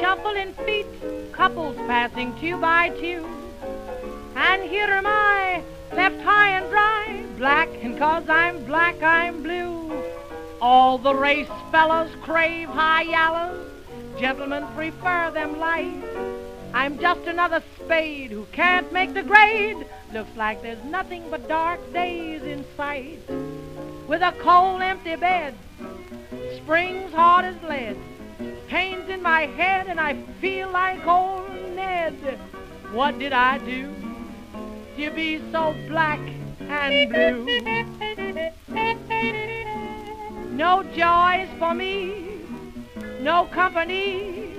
shuffling feet, couples passing two by two. And here am I, left high and dry, black, and cause I'm black, I'm blue. All the race fellas crave high yallows, gentlemen prefer them light. I'm just another spade who can't make the grade. Looks like there's nothing but dark days in sight. With a cold, empty bed, springs hard as lead, in my head, and I feel like old Ned. What did I do to be so black and blue? No joys for me, no company.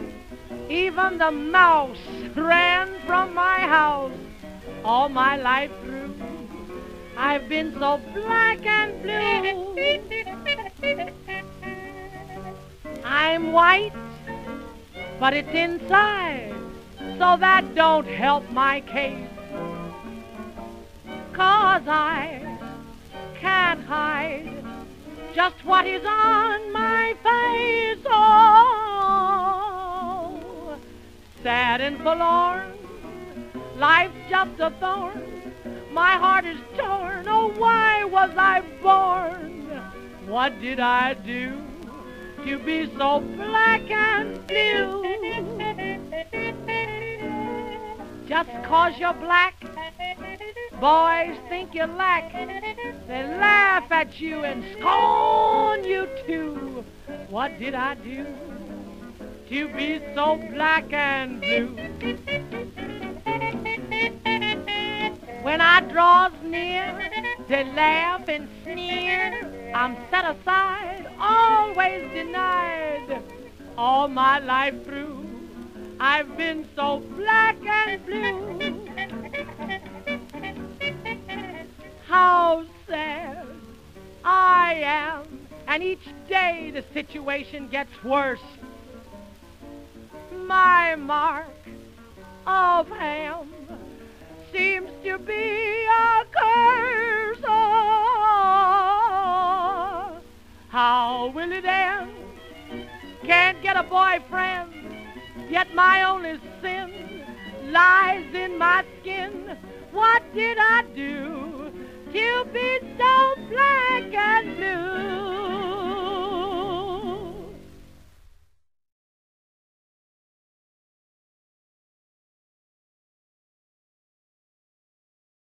Even the mouse ran from my house all my life through. I've been so black and blue. I'm white, but it's inside, so that don't help my case. Cause I can't hide just what is on my face. Oh, sad and forlorn, life's just a thorn. My heart is torn. Oh, why was I born? What did I do to be so black and blue? Just cause you're black, boys think you lack. They laugh at you and scorn you too. What did I do to be so black and blue? When I draws near, they laugh and sneer. I'm set aside, always denied. All my life through, I've been so black and blue. How sad I am, and each day the situation gets worse. My mark of Ham seems to be a curse. Oh, how will it end? Can't get a boyfriend, yet my only sin lies in my skin. What did I do to be so black?